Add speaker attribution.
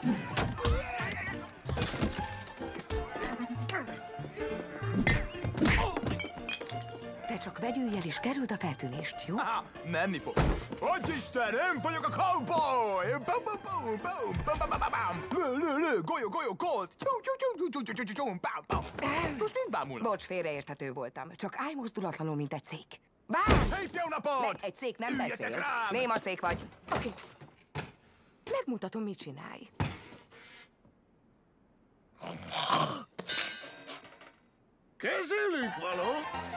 Speaker 1: Te csak vegyülj el és kerüld a feltűnést, jó?
Speaker 2: Ha, menni fog. Hogy Isten, én vagyok a cowboy! Bum, bum, bum, bum, bum, bum, bum, bum. Lő, lő, lő, golyó, golyó, kolt! Csú, csú, csú, csú, csú, csú, csú, csú, bam, bam. Most mind bámulnak.
Speaker 1: Bocs, félreérthető voltam. Csak állj mozdulatlanul, mint egy szék. Várj!
Speaker 2: Szép jó napot!
Speaker 1: Ne, egy szék nem
Speaker 2: Üljetek
Speaker 1: beszél.
Speaker 2: Rám.
Speaker 1: Néma szék vagy. Oké, okay, Megmutatom, mit csinálj.
Speaker 3: Qu'est-ce que c'est, les pralins